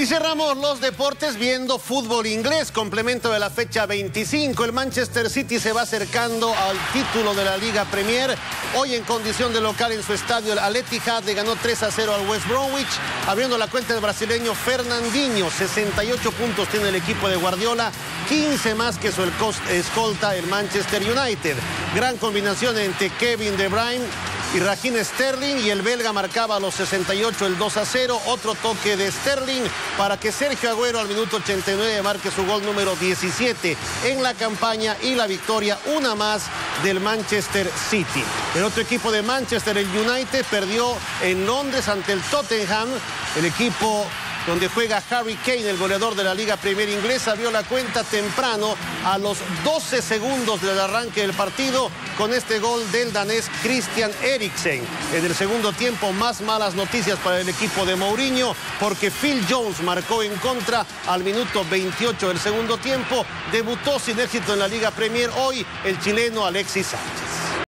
Y cerramos los deportes viendo fútbol inglés, complemento de la fecha 25. El Manchester City se va acercando al título de la Liga Premier. Hoy en condición de local en su estadio, el Al le ganó 3 a 0 al West Bromwich, abriendo la cuenta del brasileño Fernandinho. 68 puntos tiene el equipo de Guardiola, 15 más que su escolta el Manchester United. Gran combinación entre Kevin De Bruyne y Rajin Sterling y el belga marcaba a los 68 el 2 a 0. Otro toque de Sterling para que Sergio Agüero al minuto 89 marque su gol número 17 en la campaña y la victoria, una más del Manchester City. El otro equipo de Manchester, el United, perdió en Londres ante el Tottenham. El equipo donde juega Harry Kane, el goleador de la Liga Premier Inglesa, vio la cuenta temprano a los 12 segundos del arranque del partido con este gol del danés Christian Eriksen. En el segundo tiempo, más malas noticias para el equipo de Mourinho, porque Phil Jones marcó en contra al minuto 28 del segundo tiempo. Debutó sin éxito en la Liga Premier hoy el chileno Alexis Sánchez.